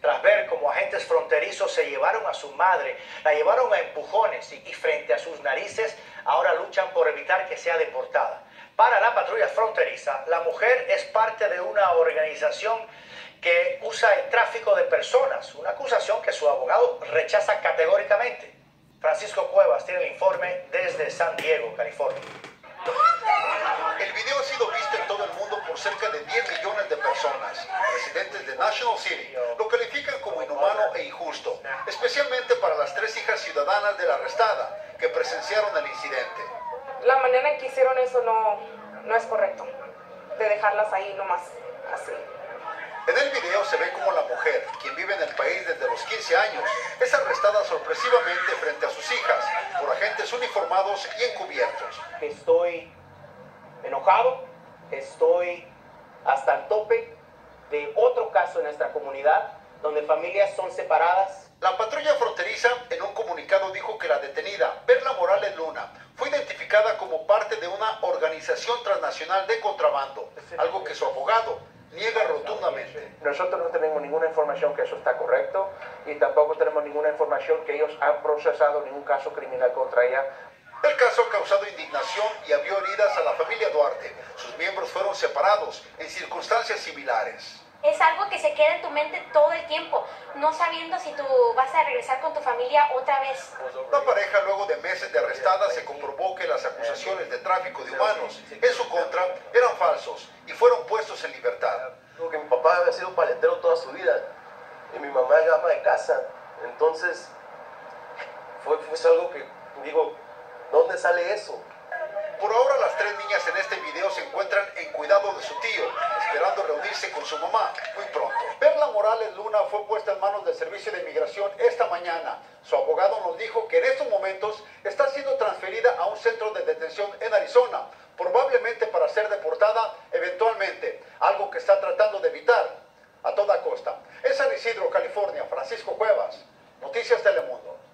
tras ver cómo agentes fronterizos se llevaron a su madre, la llevaron a empujones y, y frente a sus narices, ahora luchan por evitar que sea deportada. Para la patrulla fronteriza, la mujer es parte de una organización que usa el tráfico de personas, una acusación que su abogado rechaza categóricamente. Francisco Cuevas tiene el informe desde San Diego, California. El video ha sido visto en todo el mundo por cerca de 10 millones de personas. Residentes de National City lo califican como inhumano e injusto, especialmente para las tres hijas ciudadanas de la arrestada que presenciaron el incidente. La manera en que hicieron eso no, no es correcto, de dejarlas ahí nomás, así. En el video se ve como la mujer, quien vive en el país desde los 15 años, es arrestada sorpresivamente frente a sus hijas por agentes uniformados y encubiertos. Estoy enojado, estoy hasta el tope de otro caso en nuestra comunidad donde familias son separadas. La patrulla fronteriza en un comunicado dijo que la detenida, Perla Morales Luna, fue identificada como parte de una organización transnacional de contrabando, algo que su abogado niega rotundamente. Nosotros no tenemos ninguna información que eso está correcto y tampoco tenemos ninguna información que ellos han procesado ningún caso criminal contra ella. El caso ha causado indignación y abrió heridas a la familia Duarte. Sus miembros fueron separados en circunstancias similares. Es algo que se queda en tu mente todo el tiempo, no sabiendo si tú vas a regresar con tu familia otra vez. La pareja, luego de meses de arrestada, se comprobó que las acusaciones de tráfico de humanos en su contra eran falsos y fueron puestos en libertad. Porque mi papá había sido paletero toda su vida y mi mamá era ama de casa. Entonces, fue, fue algo que digo, ¿dónde sale eso? Por ahora las tres niñas en este video se encuentran en cuidado de su tío, esperando reunirse con su mamá muy pronto. Perla Morales Luna fue puesta en manos del Servicio de Inmigración esta mañana. Su abogado nos dijo que en estos momentos está siendo transferida a un centro de detención en Arizona, probablemente para ser deportada eventualmente, algo que está tratando de evitar a toda costa. En San Isidro, California, Francisco Cuevas, Noticias Telemundo.